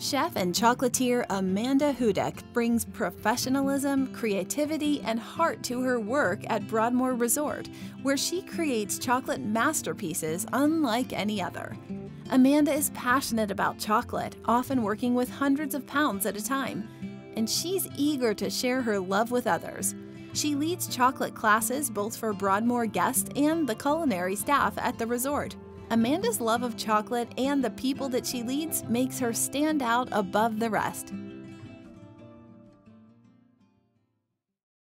Chef and chocolatier Amanda Houdek brings professionalism, creativity, and heart to her work at Broadmoor Resort, where she creates chocolate masterpieces unlike any other. Amanda is passionate about chocolate, often working with hundreds of pounds at a time, and she's eager to share her love with others. She leads chocolate classes both for Broadmoor guests and the culinary staff at the resort. Amanda's love of chocolate and the people that she leads makes her stand out above the rest.